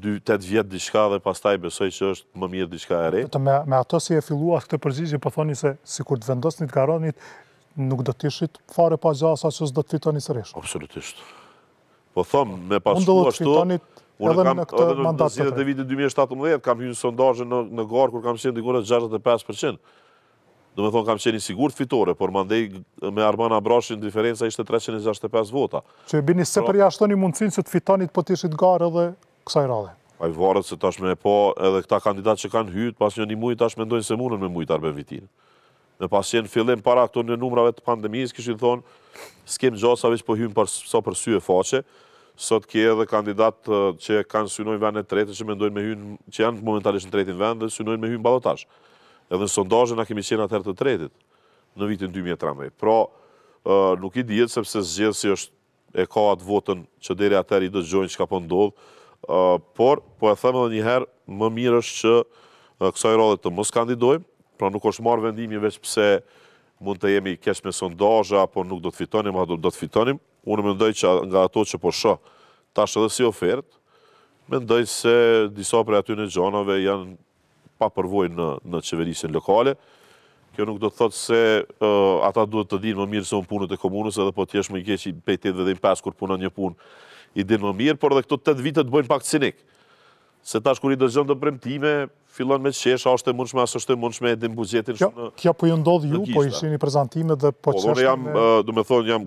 tetë vjet diçka dhe pastaj besoj që është më mirë diçka e re. Vetëm me me ato si e filluat këtë përgjigje po thoni se sikur të vendosnit të garonit nuk do të ishit fare pa gjasa që s'do të fitoni sërish. Absolutisht. Po thom me pas qenë ashtu. Do të fitonit edhe në këtë mandat të tretë. Në vitin 2017 kam hy në sondazhe në në garë kur kam qenë diku në 65%. Domethënë kam qenë i sigurt fitore, por mandej me Arban Abrashin diferenca ishte treqind e gjashtëdhjetë e pesë vota. Që i bie se s'e përjashtoni mundësinë që të fitonit po të ishit në garë edhe kësaj radhe. A varet se tash me e pa edhe këta kandidatë që kanë hyjt pas një muji tash mendojnë se munen me mujt Arben Vitinë. Me pas qenë fillim para këtyre numrave të pandemisë kishin thonë s'kem gjasa veç po hyjmë për sa për sy e faqe, sot ke edhe kandidatë që kanë synojnë vendin e tretë që mendojnë me hyjnë që janë momentalisht në tretin vend dhe synojnë me hyjnë balotazh. Edhe në sondazhe na kemi qenë atëherë të tretit në vitin dy mijë e trembëdhjetë. Pra, nuk i dihet sepse zgjedhësi e ka atë votën që deri atëherë i dëgjon çka po ndodh, por po e them edhe një herë, më mirë është që kësaj radhe të mos kandidojmë, pra nuk është marrë vendimi veç pse mund të jemi keq me sondazhe apo nuk do të fitonim apo do të fitonim. Unë mendoj që nga ato që po shoh tash edhe si ofertë, mendoj se disa prej atyre gjanave janë pa përvojë në në qeverisjen lokale. Kjo nuk do të thotë se uh, ata duhet të dinë më mirë se unë punët e komunës, edhe po të jesh më i keqi prej tetë deri pesë kur punon një punë i din më mirë, por edhe këto 8 vite të bëjnë pak cinik. Se tash kur i dëgjon do premtime, fillon me qesh, a është e mundshme, a është e mundshme, e din buxhetin shumë. Kjo po ju ndodh ju, po i shihni prezantimet dhe po, po qeshni. Unë jam, domethënë, jam